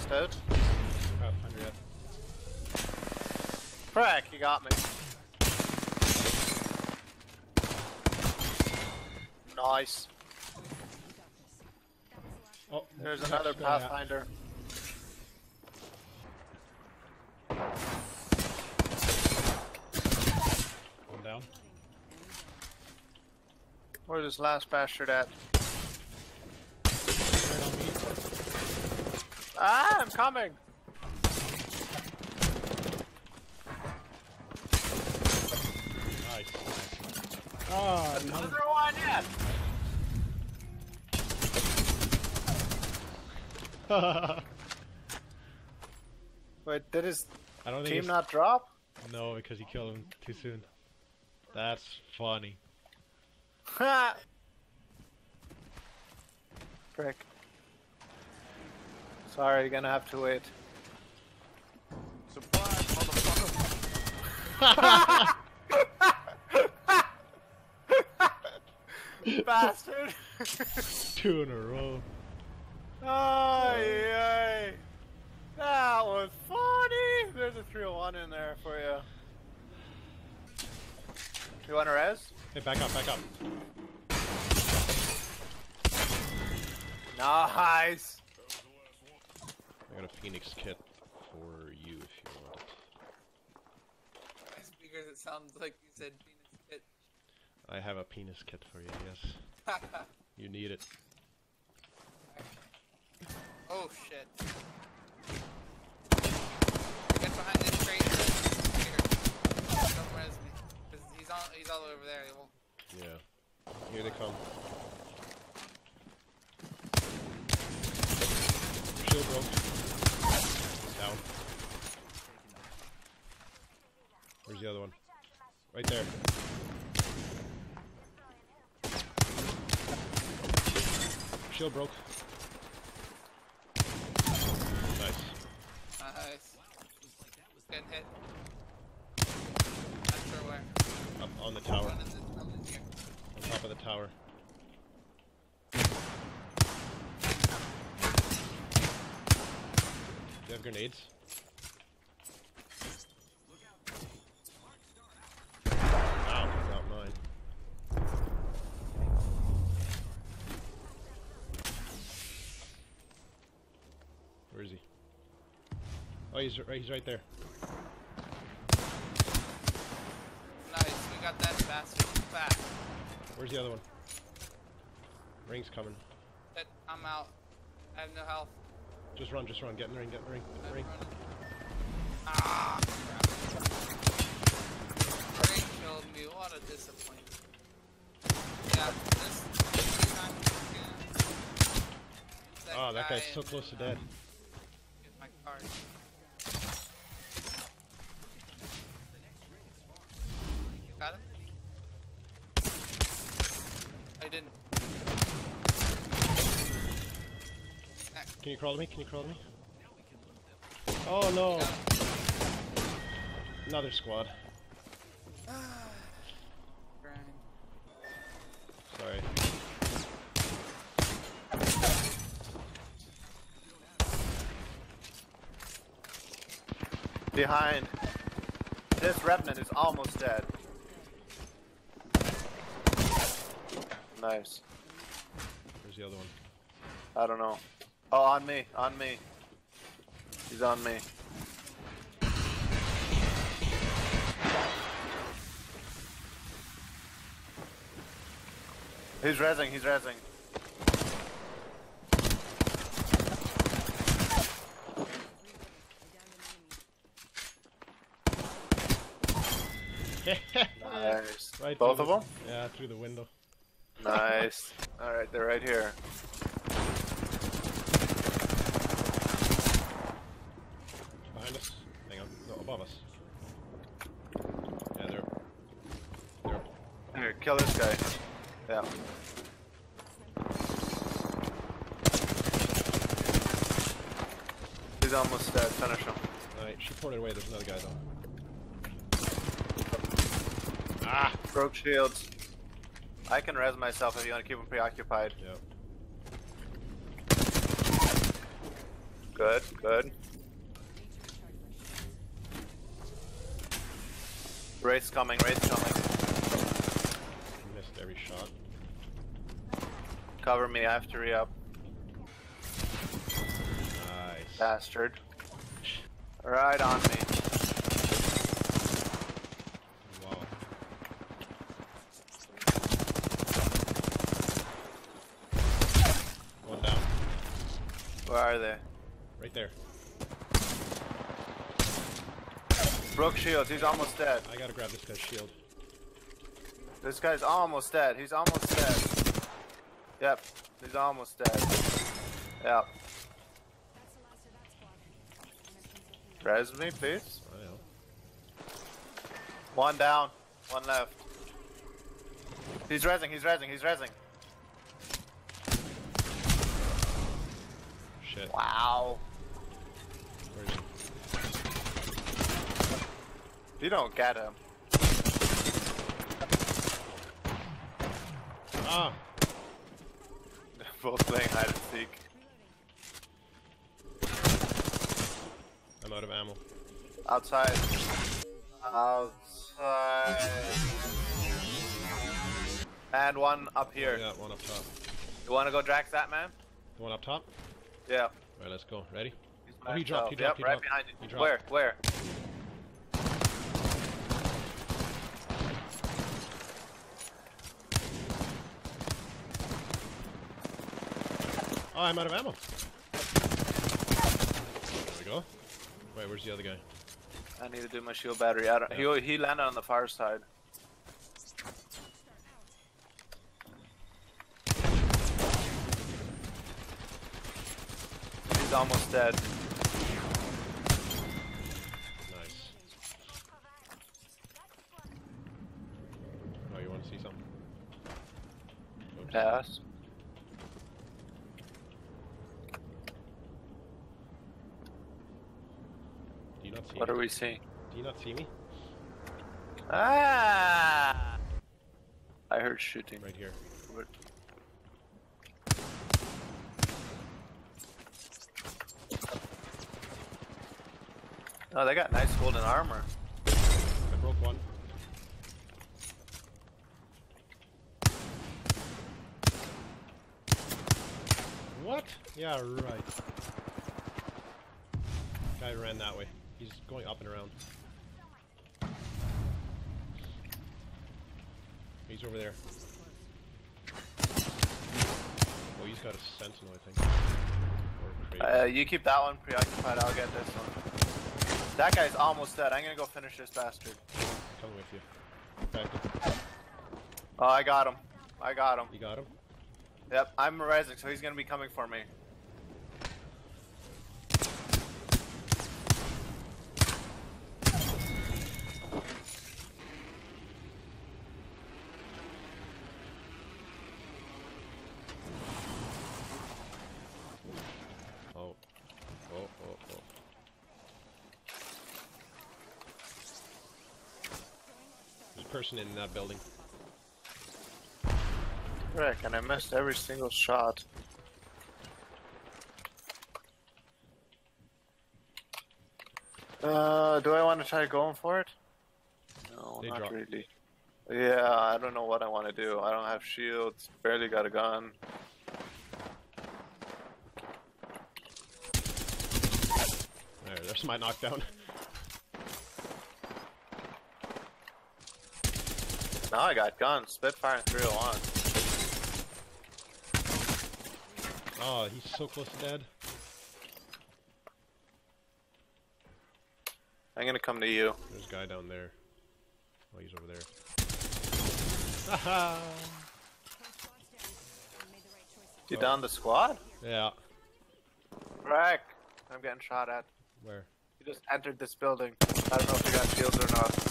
passed out. Oh, Andrea. Crack, you got me. Nice. Oh, There's another. Pathfinder. One down. Where's this last bastard at? Ah, I'm coming! Nice. Ah, no. Another one, yeah! Wait, did his I don't think team not drop? No, because he killed him too soon. That's funny. Ha! Frick. Sorry, you're gonna have to wait. Surprise, motherfucker. Bastard! Two in a row. Ay, ay. That was funny! There's a 301 in there for you. You want a res? Hey, back up, back up. Nice! I got a Phoenix kit for you if you want it. My speakers, it sounds like you said penis kit. I have a penis kit for you, yes. You need it. oh shit. Get behind this crate. Don't res me. 'Cause he's all he's all over there. He won't. Yeah. Here they come. Shield broke. Down. Where's the other one? Right there. Shield broke. Nice. Nice. Getting hit. Not sure where. Up on the tower. One in the building here. On top of the tower. Do you have grenades? Wow, he got mine. Where is he? Oh, he's right. He's right there. Nice. We got that bastard back. Where's the other one? Ring's coming. That I'm out. I have no health. Just run, just run. Get in the ring. Get in the ring. Get in the ring. Ah, crap. Ray killed me. What a disappointment. Yeah, this, this time, yeah. Oh, that guy's so close to dead. Crawl to me? Can you crawl to me? Oh no! Another squad. Sorry. Behind. This Revenant is almost dead. Nice. Where's the other one? I don't know. Oh, on me, on me. He's on me. He's rezzing, he's rezzing. Nice. Right Both of the- them? Yeah, through the window. Nice. Alright, they're right here. Behind us. Hang on. No, above us. Yeah, they're. They're. Here, kill this guy. Yeah. He's almost dead. Finish him. Alright, she ported away. There's another guy though. Ah! Broke shields. I can res myself if you want to keep him preoccupied. Yep. Good, good. Wraith's coming, Wraith's coming. Missed every shot. Cover me, I have to re up. Nice. Bastard. Right on me. Wow. One down. Where are they? Right there. Broke shields, he's almost dead. I gotta grab this guy's shield. This guy's almost dead. He's almost dead. Yep, he's almost dead. Yep. Res me, please. One down, one left. He's resing, he's resing, he's resing. Shit. Wow. Where is he? You don't get him. Ah! They're both playing hide and seek. I'm out of ammo. Outside. Outside. And one up here. Yeah, one up top. You wanna go Drax that man? The one up top? Yeah. Alright, let's go. Ready? Oh, he dropped, he dropped, Yep, he right dropped. behind He dropped. Where? Where? Oh, I'm out of ammo. There we go. Wait, where's the other guy? I need to do my shield battery. I don't, he he landed on the far side. He's almost dead. Nice. Oh, you want to see something? Oops. Yes. Do you not see What me? are we seeing? Do you not see me? Ah! I heard shooting. Right here. What- Oh, they got nice golden armor. I broke one. What? Yeah, right. Guy ran that way. He's going up and around. He's over there. Oh, he's got a sentinel, I think. Or a crate. Uh, you keep that one preoccupied, I'll get this one. That guy's almost dead. I'm gonna go finish this bastard. Coming with you. Okay, Oh, I got him. I got him. you got him? Yep, I'm rising, so he's gonna be coming for me. Oh. Oh, oh, oh. There's a person in that building. Frick, and I missed every single shot. Uh, do I want to try going for it? No, They not drop. really. Yeah, I don't know what I want to do. I don't have shields, barely got a gun. There, there's my knockdown. Now I got guns. Spitfire and 301. Oh, he's so close to dead. I'm gonna come to you. There's a guy down there. Oh, he's over there. Haha! You Oh. down the squad? yeah. Frick! I'm getting shot at. Where? You just entered this building. I don't know if you got shields or not.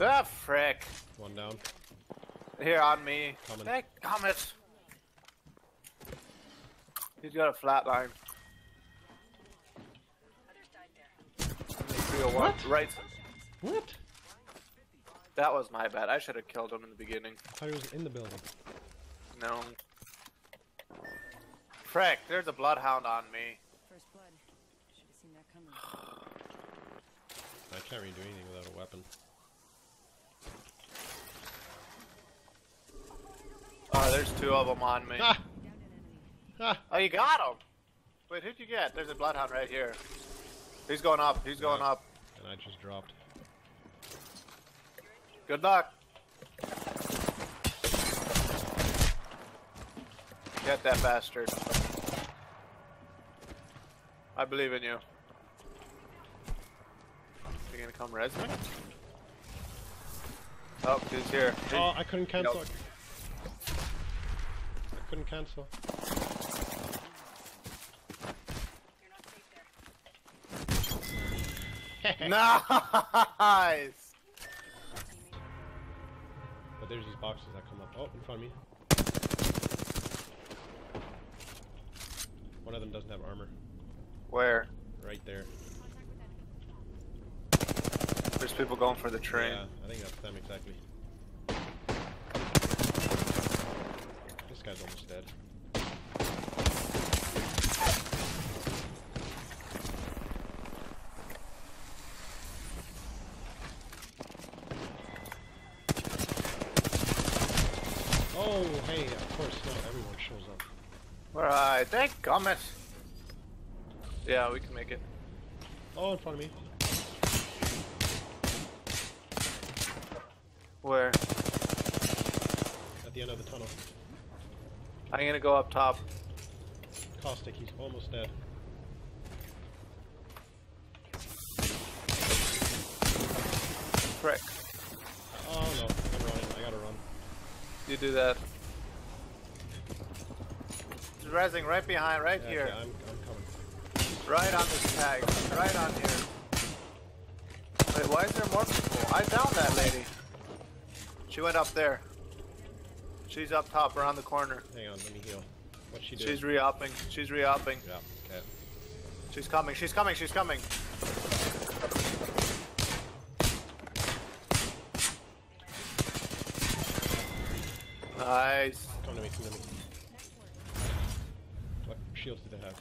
Ah, frick. One down. Here on me. Coming. Hey, Comet! He's got a flat line. What? Right. What? That was my bad. I should have killed him in the beginning. I thought he was in the building. No. Frick, there's a bloodhound on me. First blood. Should have seen that coming. I can't really do anything without a weapon. There's two of them on me. Ah! Down an enemy. Ah! Oh, you got him. Wait, who'd you get? There's a bloodhound right here. He's going up. He's going up. And I just dropped. Good luck. Get that bastard. I believe in you. You gonna come res me? Oh, he's here. Oh, I couldn't cancel. Nope. I couldn't cancel. nice. But there's these boxes that come up. Oh, in front of me. One of them doesn't have armor. Where? Right there. There's people going for the train. Yeah, I think that's them exactly. This guy's almost dead. Oh, hey, of course not everyone shows up. Alright, thank gummit. Yeah, we can make it. Oh, in front of me. Where? At the end of the tunnel. I'm gonna go up top. Caustic, he's almost dead. Frick. Oh no, I'm running. I gotta run. You do that. He's resing right behind, right Yeah, here. okay, I'm, I'm coming. Right on this tag. Right on here. Wait, why is there more people? I downed that lady. She went up there. She's up top around the corner. Hang on, let me heal. What's she doing? She's re-upping. She's re-upping. Yeah, okay. She's coming. She's coming. She's coming. Nice. Come to me, come to me. What shields do they have?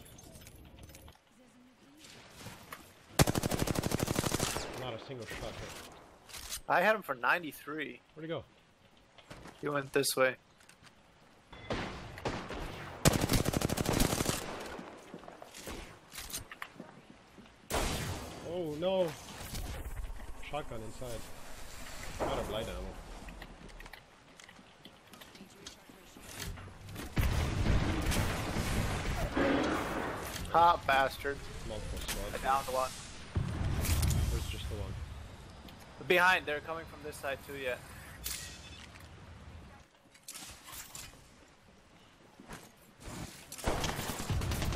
Not a single shot hit. I had him for 93. Where'd he go? He went this way. Oh no! Shotgun inside. Not a blight ammo. Hot bastard. Multiple I downed one. Where's just the one? Behind, they're coming from this side too, yeah.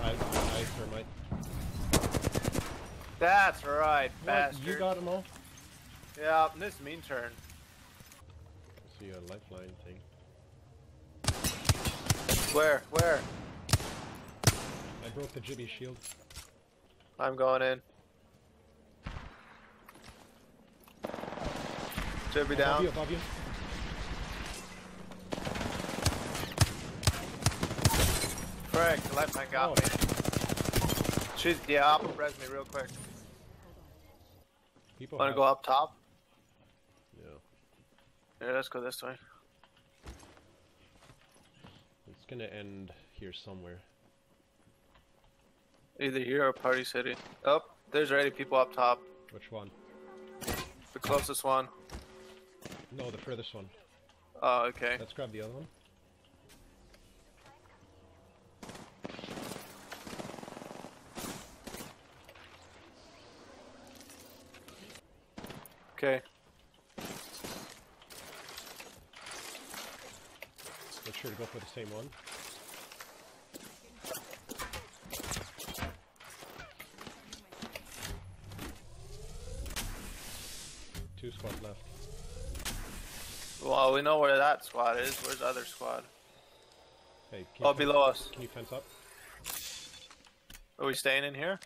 I, I thermite. That's right, What? bastard. You got them all? Yeah, this mean turn. I see a lifeline thing. Where? Where? I broke the Gibby shield. I'm going in. Gibby Above down. you, above you. Frick, the lifeline got Oh. me. She's, yeah, up res me real quick. People Wanna have- go up top? Yeah. Yeah, let's go this way. It's gonna end here somewhere. Either here or Party City. Oh, there's already people up top. Which one? The closest one. No, the furthest one. Oh, okay. Let's grab the other one. Okay. Make sure to go for the same one. Two squads left. Well, we know where that squad is. Where's the other squad? Hey, can you Oh, below us. Can you fence up Are we staying in here?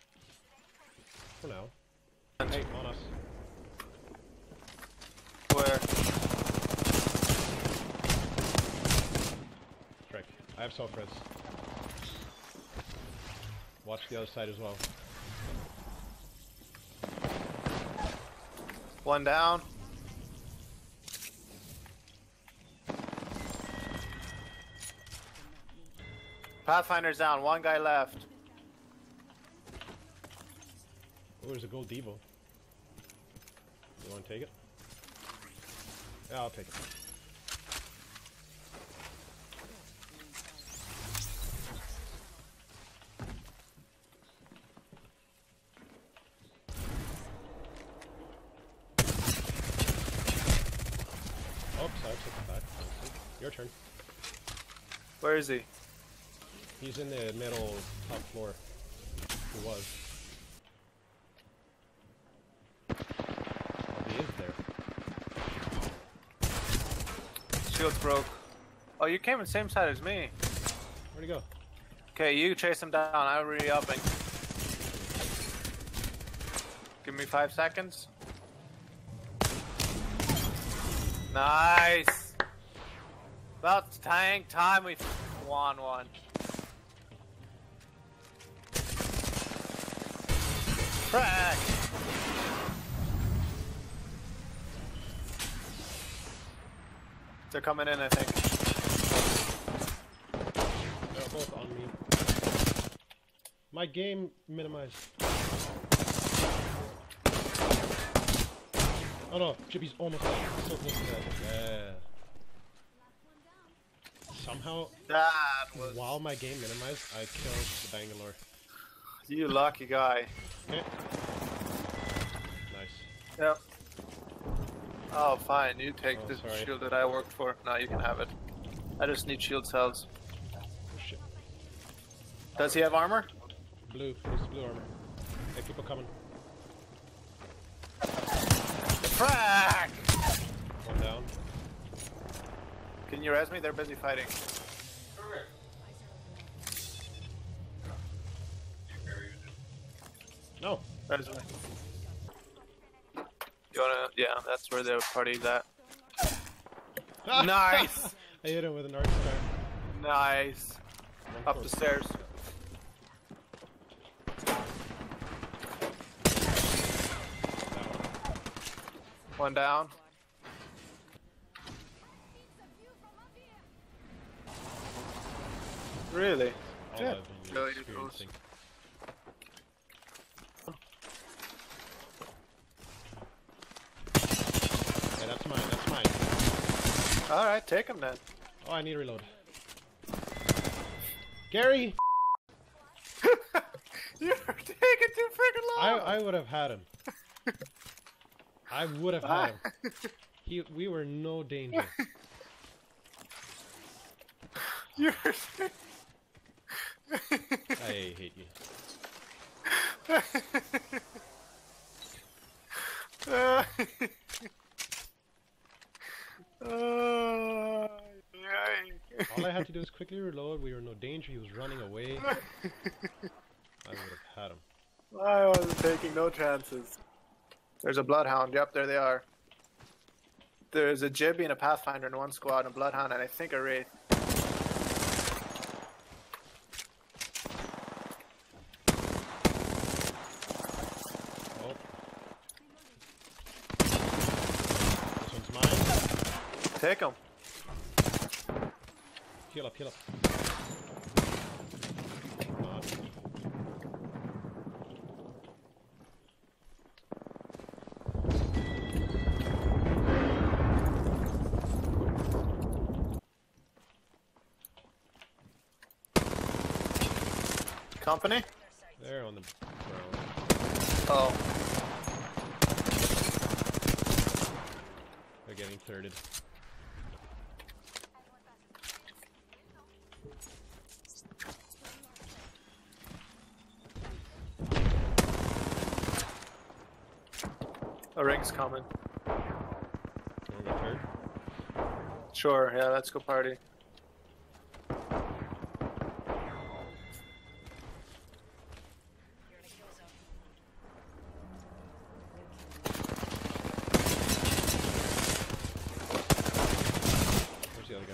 for now? Hey, on us. Where? Frick. I have self res. Watch the other side as well. One down. Pathfinder's down. One guy left. Oh, there's a gold Devo. You want to take it? Yeah, I'll take it. Oops, I took it back. Your turn. Where is he? He's in the middle top floor. He was. Oh, he is there. Shield's broke. Oh, you came in the same side as me. Where'd he go? Okay, you chase him down. I'm re-upping. Give me five seconds. Nice. About tank time we won one. Crack. They're coming in, I think. They're both on me. My game minimized. Oh no, Chippy's almost dead. So close to dead. Yeah. Somehow, was while my game minimized, I killed the Bangalore. you lucky guy. Okay. Nice. Yep. Oh, fine. You take Oh, the sorry. shield that I worked for. Now you can have it. I just need shield cells. Oh shit. Does he have armor? Blue. Here's blue armor. Hey, people coming. Crack! One down. Can you res me? They're busy fighting. No. Res me. You wanna? Yeah, that's where the party's at. Nice! I hit him with an arc star. Nice. Up the stairs. One down. Really? All Yeah. I've been Really experiencing. Yeah, that's mine. That's mine. All right, take him then. Oh, I need to reload. Gary, You're taking too freaking I long. I would have had him. I would have had him. He, we were no danger. You're. I hate you. Uh. All I had to do was quickly reload. We were in no danger. He was running away. I would have had him. I wasn't taking no chances. There's a bloodhound. Yep, there they are. There's a Gibby and a Pathfinder in one squad, and a bloodhound, and I think a wraith. Oh. This one's mine. Take him. Heal up, heal up. Company? There on the ground. Oh. They're getting thirded. Ring's coming. Sure, yeah, let's go party. Where's the other guy?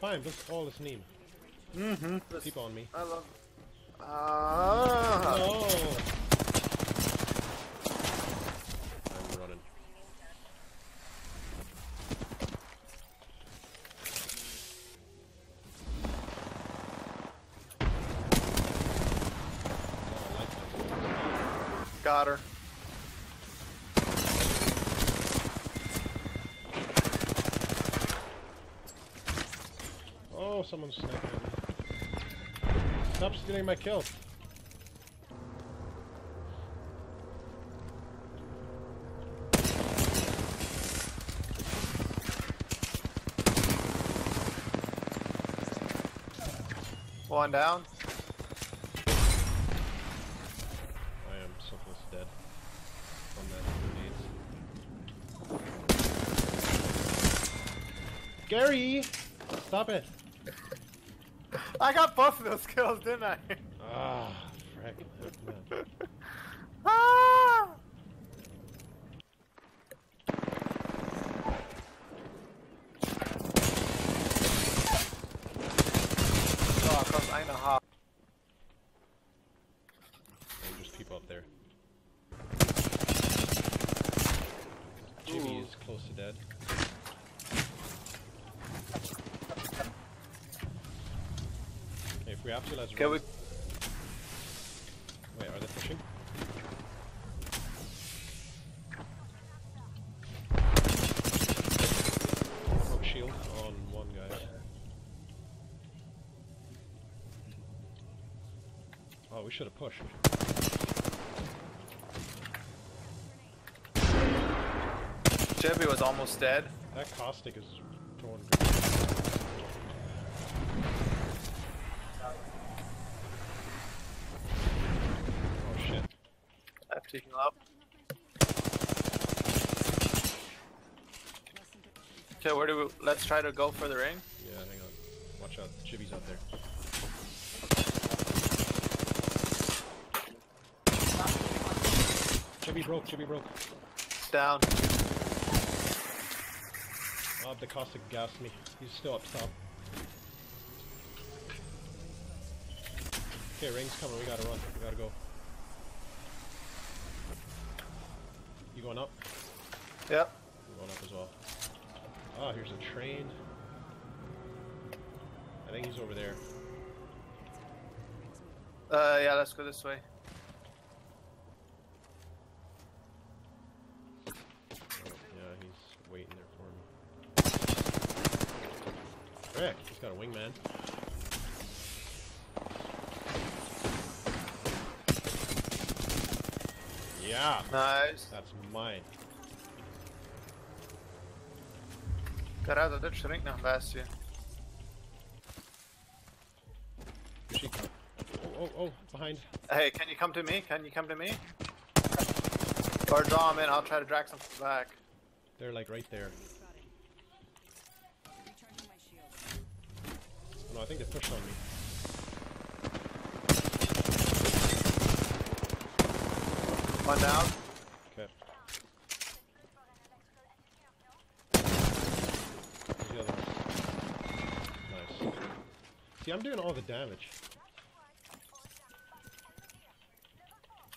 Fine, that's all it's need. Mm-hmm. Keep on me. I love. Ah. No! I'm running. Oh, I like that. Got her. Oh, someone's sniping me. Stop stealing my kill. One down. I am so close to dead. From that grenades. Gary! Stop it! I got both of those kills, didn't I? Ah, frick. Ah! Oh, cause I know how. There's just people up there. Jimmy Ooh. is close to dead. If we let's Okay, run. we. Wait, are they pushing? Broke shield on one guy. Oh, we should have pushed. Jebby was almost dead. That caustic is torn. Oh shit. I'm up. Okay, where do we? Let's try to go for the ring. Yeah, hang on. Watch out, Chibi's out there. Chibi broke, Chibi broke. Down. Oh, the caustic gassed me. He's still up top. Okay, ring's coming, we gotta run. We gotta go. You going up? Yep. I'm going up as well. Ah, here's a train. I think he's over there. Uh, yeah, let's go this way. Oh, yeah, he's waiting there for me. Frick, he's got a wingman. Yeah, Nice. that's mine. Caralho, deu shrink na Bastia. Where's she come? Oh, oh, oh, behind. Hey, can you come to me? Can you come to me? Or draw him in, I'll try to drag some back. They're like right there. Spotted. Recharging my shield. No, I think they pushed on me. One down. Okay. Where's the other one? Nice. See, I'm doing all the damage.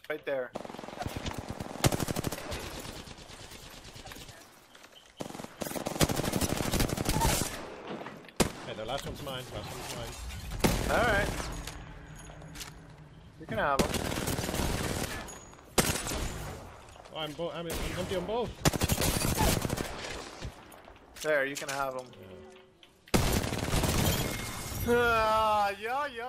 Right there. Hey, the last one's mine. Last one's mine. Alright. You can have him. Oh, I'm, bo- I'm, I'm empty on both. There, you can have them. Yeah. Ah, ja, Junge.